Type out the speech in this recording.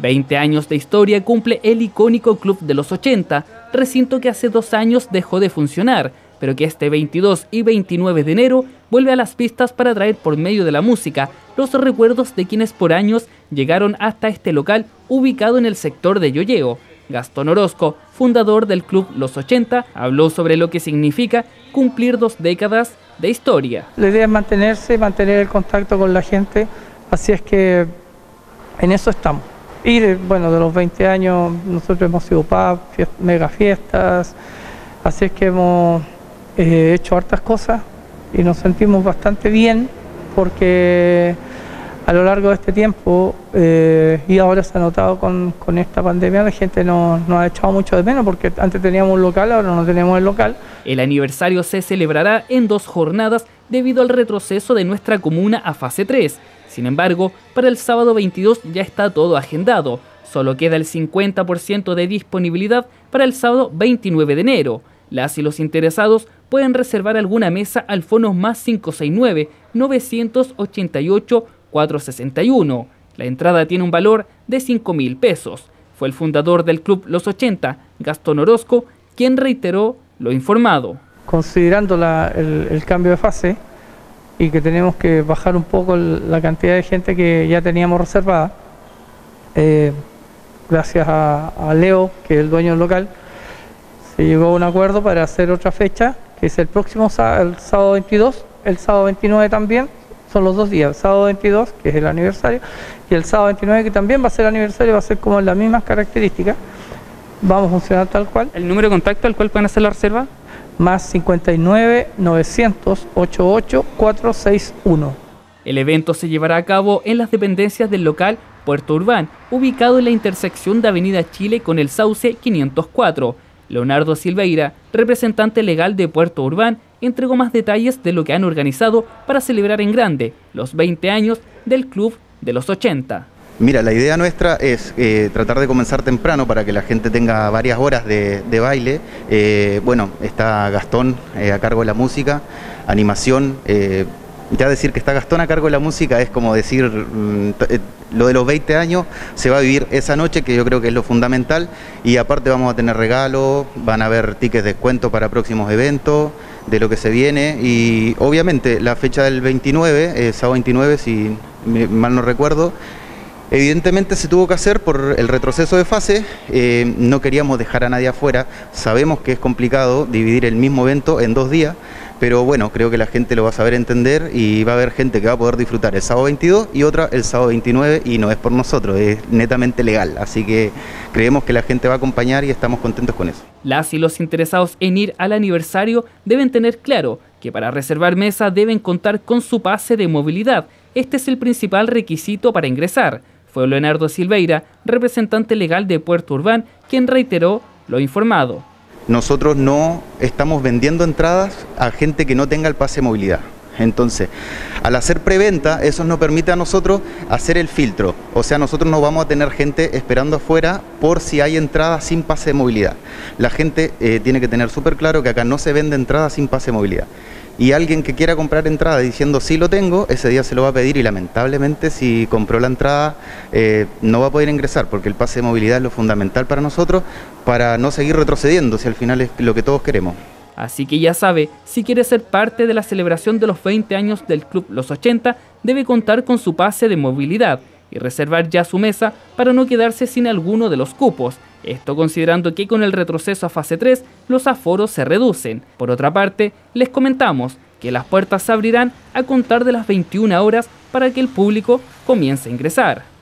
20 años de historia cumple el icónico Club de los 80, recinto que hace dos años dejó de funcionar, pero que este 22 y 29 de enero vuelve a las pistas para traer por medio de la música los recuerdos de quienes por años llegaron hasta este local ubicado en el sector de Yoyeo. Gastón Orozco, fundador del Club Los 80, habló sobre lo que significa cumplir dos décadas de historia. La idea es mantenerse, mantener el contacto con la gente, así es que en eso estamos. Y bueno, de los 20 años nosotros hemos sido pub, mega fiestas, así es que hemos eh, hecho hartas cosas y nos sentimos bastante bien porque a lo largo de este tiempo eh, y ahora se ha notado con, esta pandemia la gente nos no ha echado mucho de menos porque antes teníamos un local, ahora no tenemos el local. El aniversario se celebrará en dos jornadas debido al retroceso de nuestra comuna a fase 3. Sin embargo, para el sábado 22 ya está todo agendado. Solo queda el 50% de disponibilidad para el sábado 29 de enero. Las y los interesados pueden reservar alguna mesa al fono más 569-988-461. La entrada tiene un valor de 5 mil pesos. Fue el fundador del club Los 80, Gastón Orozco, quien reiteró lo informado. Considerando el cambio de fase, y que tenemos que bajar un poco la cantidad de gente que ya teníamos reservada. Eh, gracias a, Leo, que es el dueño del local, se llegó a un acuerdo para hacer otra fecha, que es el próximo el sábado 22, el sábado 29 también, son los dos días, el sábado 22, que es el aniversario, y el sábado 29, que también va a ser aniversario, va a ser como las mismas características. Vamos a funcionar tal cual. ¿El número de contacto al cual pueden hacer la reserva? Más 59 900 88 461. El evento se llevará a cabo en las dependencias del local Puerto Urbán, ubicado en la intersección de Avenida Chile con el Sauce 504. Leonardo Silveira, representante legal de Puerto Urbán, entregó más detalles de lo que han organizado para celebrar en grande los 20 años del Club de los 80. Mira, la idea nuestra es eh, tratar de comenzar temprano para que la gente tenga varias horas de, baile. Eh, bueno, está Gastón eh, a cargo de la música, animación. ya decir que está Gastón a cargo de la música es como decir mm, lo de los 20 años se va a vivir esa noche, que yo creo que es lo fundamental. Y aparte vamos a tener regalos, van a haber tickets de descuento para próximos eventos de lo que se viene y obviamente la fecha del 29, sábado 29 si mal no recuerdo, Evidentemente se tuvo que hacer por el retroceso de fase, eh, no queríamos dejar a nadie afuera, sabemos que es complicado dividir el mismo evento en dos días, pero bueno, creo que la gente lo va a saber entender y va a haber gente que va a poder disfrutar el sábado 22 y otra el sábado 29 y no es por nosotros, es netamente legal, así que creemos que la gente va a acompañar y estamos contentos con eso. Las y los interesados en ir al aniversario deben tener claro que para reservar mesa deben contar con su pase de movilidad. Este es el principal requisito para ingresar. Fue Leonardo Silveira, representante legal de Puerto Urbán, quien reiteró lo informado. Nosotros no estamos vendiendo entradas a gente que no tenga el pase de movilidad. Entonces, al hacer preventa, eso nos permite a nosotros hacer el filtro. O sea, nosotros no vamos a tener gente esperando afuera por si hay entradas sin pase de movilidad. La gente eh, tiene que tener súper claro que acá no se vende entradas sin pase de movilidad y alguien que quiera comprar entrada diciendo sí lo tengo, ese día se lo va a pedir y lamentablemente si compró la entrada eh, no va a poder ingresar porque el pase de movilidad es lo fundamental para nosotros para no seguir retrocediendo, si al final es lo que todos queremos. Así que ya sabe, si quiere ser parte de la celebración de los 20 años del Club Los 80, debe contar con su pase de movilidad y reservar ya su mesa para no quedarse sin alguno de los cupos. Esto considerando que con el retroceso a fase 3 los aforos se reducen. Por otra parte, les comentamos que las puertas se abrirán a contar de las 21 horas para que el público comience a ingresar.